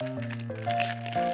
Música